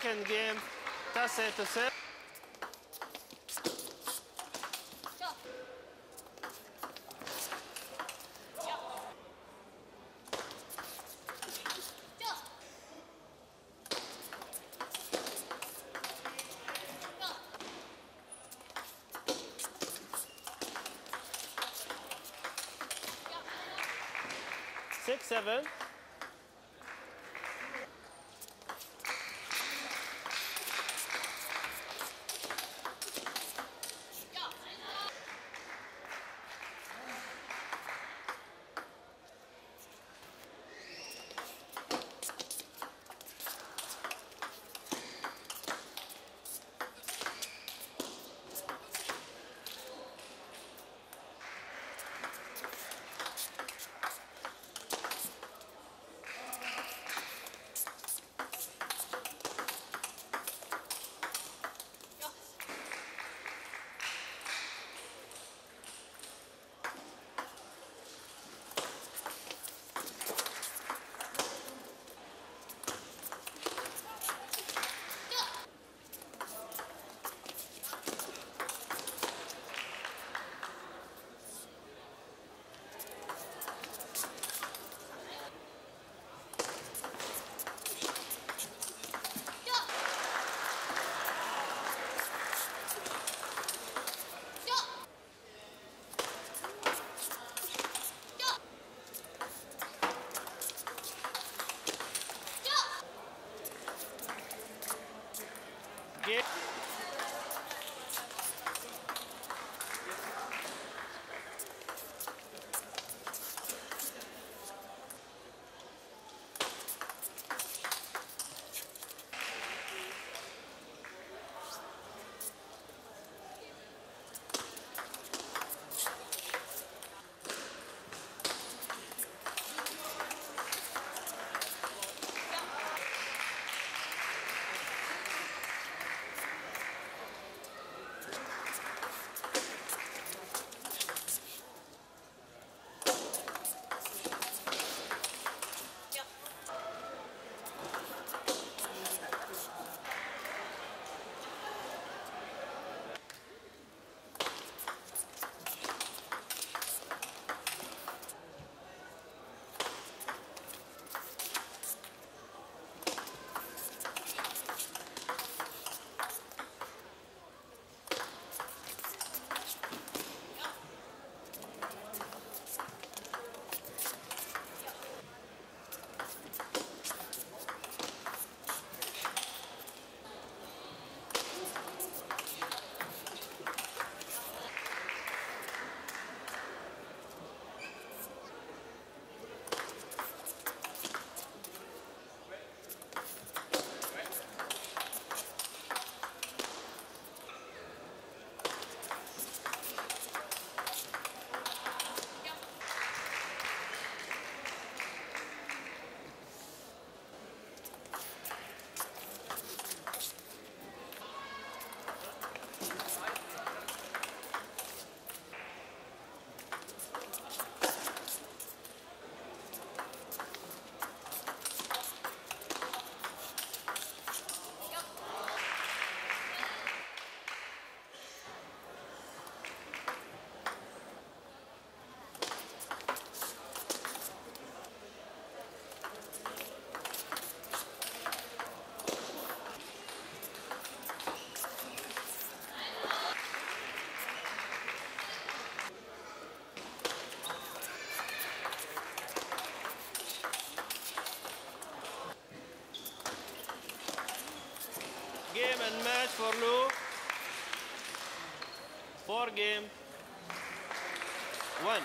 second game, Tasse to serve. Six, seven. Game. For Lou. Four game. One.